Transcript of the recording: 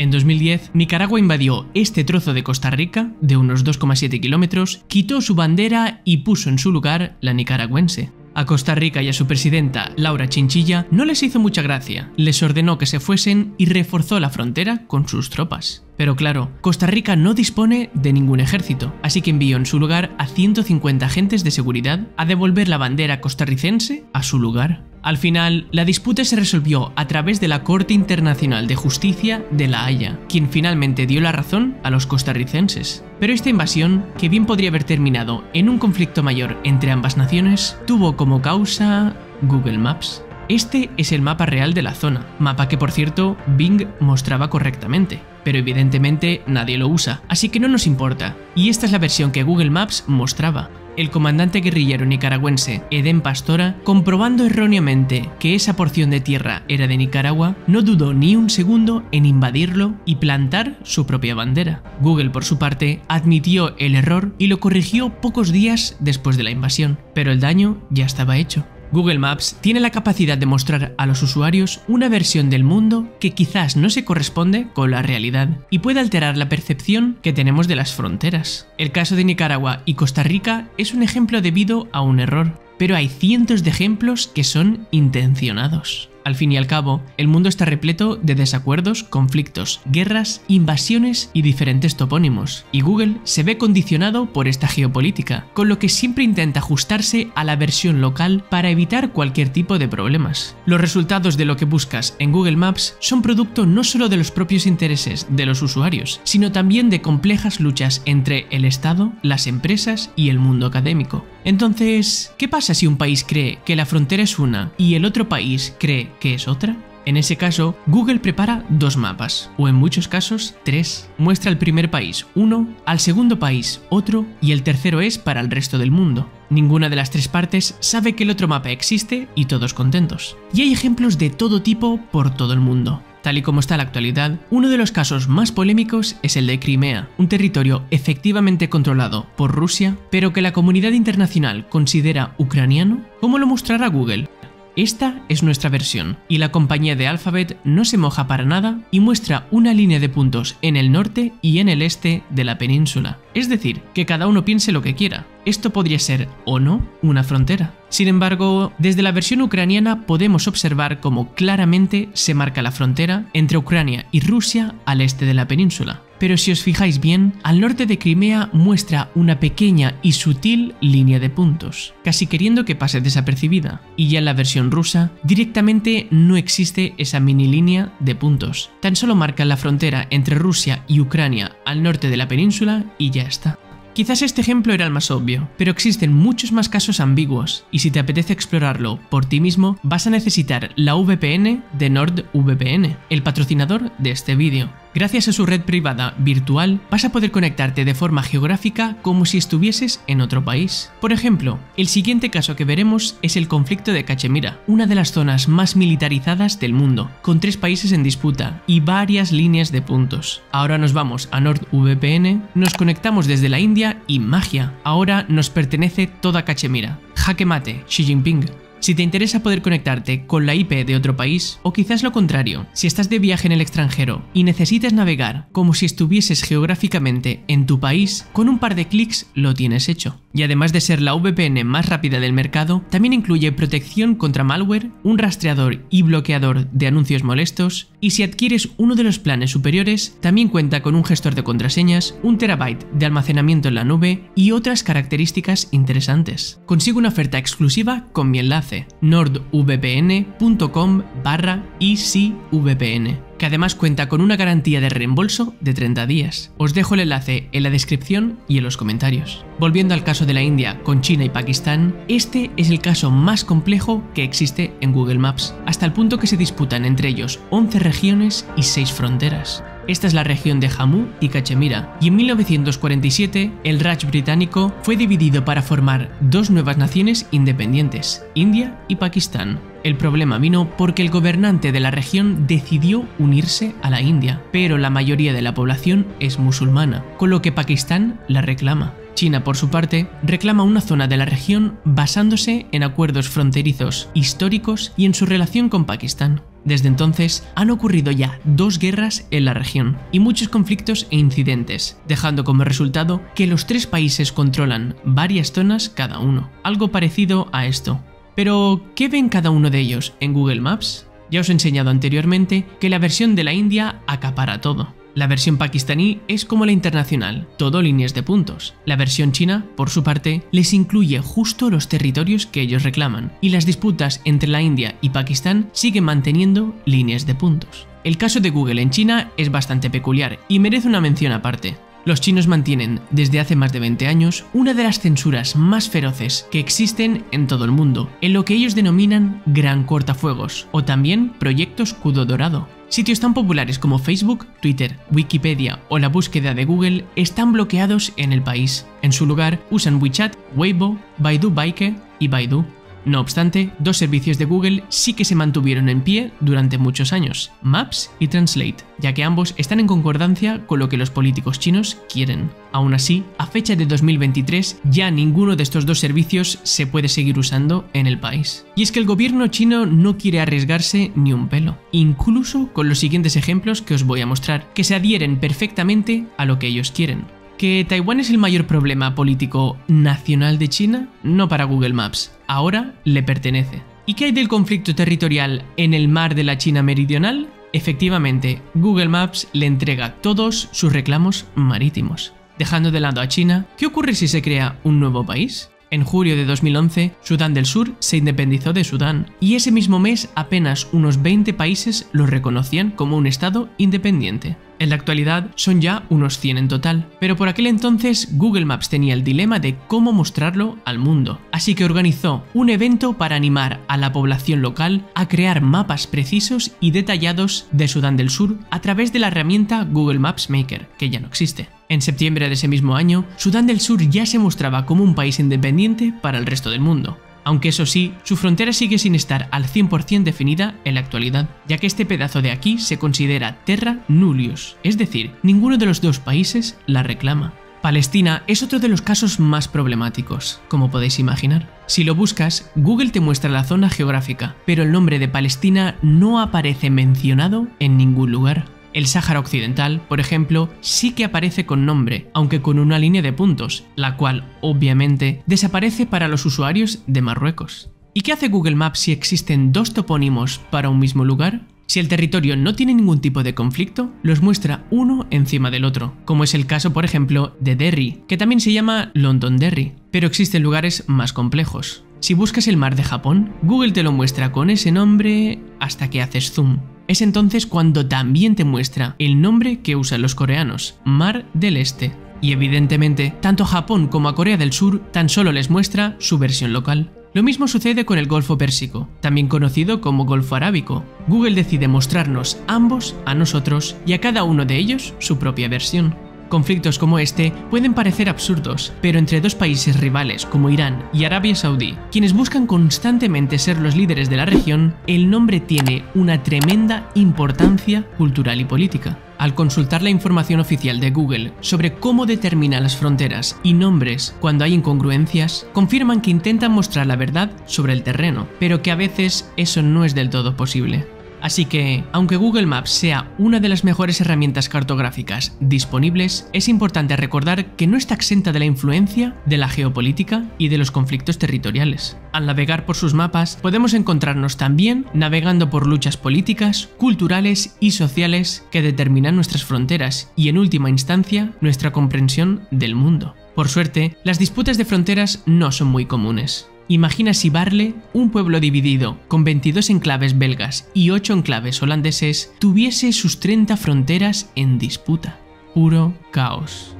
En 2010, Nicaragua invadió este trozo de Costa Rica, de unos 2,7 kilómetros, quitó su bandera y puso en su lugar la nicaragüense. A Costa Rica y a su presidenta, Laura Chinchilla, no les hizo mucha gracia, les ordenó que se fuesen y reforzó la frontera con sus tropas. Pero claro, Costa Rica no dispone de ningún ejército, así que envió en su lugar a 150 agentes de seguridad a devolver la bandera costarricense a su lugar. Al final, la disputa se resolvió a través de la Corte Internacional de Justicia de La Haya, quien finalmente dio la razón a los costarricenses. Pero esta invasión, que bien podría haber terminado en un conflicto mayor entre ambas naciones, tuvo como causa Google Maps. Este es el mapa real de la zona, mapa que por cierto Bing mostraba correctamente, pero evidentemente nadie lo usa, así que no nos importa. Y esta es la versión que Google Maps mostraba el comandante guerrillero nicaragüense Eden Pastora, comprobando erróneamente que esa porción de tierra era de Nicaragua, no dudó ni un segundo en invadirlo y plantar su propia bandera. Google, por su parte, admitió el error y lo corrigió pocos días después de la invasión, pero el daño ya estaba hecho. Google Maps tiene la capacidad de mostrar a los usuarios una versión del mundo que quizás no se corresponde con la realidad y puede alterar la percepción que tenemos de las fronteras. El caso de Nicaragua y Costa Rica es un ejemplo debido a un error, pero hay cientos de ejemplos que son intencionados. Al fin y al cabo, el mundo está repleto de desacuerdos, conflictos, guerras, invasiones y diferentes topónimos, y Google se ve condicionado por esta geopolítica, con lo que siempre intenta ajustarse a la versión local para evitar cualquier tipo de problemas. Los resultados de lo que buscas en Google Maps son producto no solo de los propios intereses de los usuarios, sino también de complejas luchas entre el Estado, las empresas y el mundo académico. Entonces, ¿qué pasa si un país cree que la frontera es una y el otro país cree que es otra? En ese caso, Google prepara dos mapas, o en muchos casos tres. Muestra al primer país uno, al segundo país otro y el tercero es para el resto del mundo. Ninguna de las tres partes sabe que el otro mapa existe y todos contentos. Y hay ejemplos de todo tipo por todo el mundo. Tal y como está la actualidad, uno de los casos más polémicos es el de Crimea, un territorio efectivamente controlado por Rusia, pero que la comunidad internacional considera ucraniano, ¿cómo lo mostrará Google? Esta es nuestra versión, y la compañía de Alphabet no se moja para nada y muestra una línea de puntos en el norte y en el este de la península. Es decir, que cada uno piense lo que quiera. Esto podría ser, o no, una frontera. Sin embargo, desde la versión ucraniana podemos observar cómo claramente se marca la frontera entre Ucrania y Rusia al este de la península pero si os fijáis bien, al norte de Crimea muestra una pequeña y sutil línea de puntos, casi queriendo que pase desapercibida, y ya en la versión rusa directamente no existe esa mini línea de puntos, tan solo marca la frontera entre Rusia y Ucrania al norte de la península y ya está. Quizás este ejemplo era el más obvio, pero existen muchos más casos ambiguos, y si te apetece explorarlo por ti mismo, vas a necesitar la VPN de NordVPN, el patrocinador de este vídeo. Gracias a su red privada virtual vas a poder conectarte de forma geográfica como si estuvieses en otro país. Por ejemplo, el siguiente caso que veremos es el conflicto de Cachemira, una de las zonas más militarizadas del mundo, con tres países en disputa y varias líneas de puntos. Ahora nos vamos a NordVPN, nos conectamos desde la India y magia, ahora nos pertenece toda Cachemira. Jaque mate, Xi Jinping. Si te interesa poder conectarte con la IP de otro país, o quizás lo contrario, si estás de viaje en el extranjero y necesitas navegar como si estuvieses geográficamente en tu país, con un par de clics lo tienes hecho. Y además de ser la VPN más rápida del mercado, también incluye protección contra malware, un rastreador y bloqueador de anuncios molestos, y si adquieres uno de los planes superiores, también cuenta con un gestor de contraseñas, un terabyte de almacenamiento en la nube y otras características interesantes. Consigo una oferta exclusiva con mi enlace nordvpn.com barra easyvpn que además cuenta con una garantía de reembolso de 30 días. Os dejo el enlace en la descripción y en los comentarios. Volviendo al caso de la India con China y Pakistán, este es el caso más complejo que existe en Google Maps, hasta el punto que se disputan entre ellos 11 regiones y 6 fronteras. Esta es la región de Jammu y Cachemira, y en 1947 el Raj británico fue dividido para formar dos nuevas naciones independientes, India y Pakistán. El problema vino porque el gobernante de la región decidió unirse a la India, pero la mayoría de la población es musulmana, con lo que Pakistán la reclama. China, por su parte, reclama una zona de la región basándose en acuerdos fronterizos históricos y en su relación con Pakistán. Desde entonces han ocurrido ya dos guerras en la región y muchos conflictos e incidentes, dejando como resultado que los tres países controlan varias zonas cada uno, algo parecido a esto. Pero, ¿qué ven cada uno de ellos en Google Maps? Ya os he enseñado anteriormente que la versión de la India acapara todo. La versión pakistaní es como la internacional, todo líneas de puntos. La versión china, por su parte, les incluye justo los territorios que ellos reclaman, y las disputas entre la India y Pakistán siguen manteniendo líneas de puntos. El caso de Google en China es bastante peculiar y merece una mención aparte. Los chinos mantienen desde hace más de 20 años una de las censuras más feroces que existen en todo el mundo, en lo que ellos denominan Gran Cortafuegos o también Proyecto Escudo Dorado. Sitios tan populares como Facebook, Twitter, Wikipedia o la búsqueda de Google están bloqueados en el país. En su lugar usan WeChat, Weibo, Baidu Baike y Baidu. No obstante, dos servicios de Google sí que se mantuvieron en pie durante muchos años, Maps y Translate, ya que ambos están en concordancia con lo que los políticos chinos quieren. Aún así, a fecha de 2023 ya ninguno de estos dos servicios se puede seguir usando en el país. Y es que el gobierno chino no quiere arriesgarse ni un pelo, incluso con los siguientes ejemplos que os voy a mostrar, que se adhieren perfectamente a lo que ellos quieren. ¿Que Taiwán es el mayor problema político nacional de China? No para Google Maps, ahora le pertenece. ¿Y qué hay del conflicto territorial en el mar de la China meridional? Efectivamente, Google Maps le entrega todos sus reclamos marítimos. Dejando de lado a China, ¿qué ocurre si se crea un nuevo país? En julio de 2011, Sudán del Sur se independizó de Sudán, y ese mismo mes apenas unos 20 países lo reconocían como un Estado independiente. En la actualidad son ya unos 100 en total, pero por aquel entonces Google Maps tenía el dilema de cómo mostrarlo al mundo, así que organizó un evento para animar a la población local a crear mapas precisos y detallados de Sudán del Sur a través de la herramienta Google Maps Maker, que ya no existe. En septiembre de ese mismo año, Sudán del Sur ya se mostraba como un país independiente para el resto del mundo aunque eso sí, su frontera sigue sin estar al 100% definida en la actualidad, ya que este pedazo de aquí se considera terra nullius, es decir, ninguno de los dos países la reclama. Palestina es otro de los casos más problemáticos, como podéis imaginar. Si lo buscas, Google te muestra la zona geográfica, pero el nombre de Palestina no aparece mencionado en ningún lugar. El Sáhara Occidental, por ejemplo, sí que aparece con nombre, aunque con una línea de puntos, la cual, obviamente, desaparece para los usuarios de Marruecos. ¿Y qué hace Google Maps si existen dos topónimos para un mismo lugar? Si el territorio no tiene ningún tipo de conflicto, los muestra uno encima del otro, como es el caso por ejemplo de Derry, que también se llama Londonderry, pero existen lugares más complejos. Si buscas el mar de Japón, Google te lo muestra con ese nombre hasta que haces zoom. Es entonces cuando también te muestra el nombre que usan los coreanos, Mar del Este. Y evidentemente, tanto a Japón como a Corea del Sur tan solo les muestra su versión local. Lo mismo sucede con el Golfo Pérsico, también conocido como Golfo Arábico. Google decide mostrarnos ambos a nosotros y a cada uno de ellos su propia versión. Conflictos como este pueden parecer absurdos, pero entre dos países rivales como Irán y Arabia Saudí, quienes buscan constantemente ser los líderes de la región, el nombre tiene una tremenda importancia cultural y política. Al consultar la información oficial de Google sobre cómo determina las fronteras y nombres cuando hay incongruencias, confirman que intentan mostrar la verdad sobre el terreno, pero que a veces eso no es del todo posible. Así que, aunque Google Maps sea una de las mejores herramientas cartográficas disponibles, es importante recordar que no está exenta de la influencia de la geopolítica y de los conflictos territoriales. Al navegar por sus mapas, podemos encontrarnos también navegando por luchas políticas, culturales y sociales que determinan nuestras fronteras y, en última instancia, nuestra comprensión del mundo. Por suerte, las disputas de fronteras no son muy comunes. Imagina si Barle, un pueblo dividido con 22 enclaves belgas y 8 enclaves holandeses, tuviese sus 30 fronteras en disputa. Puro caos.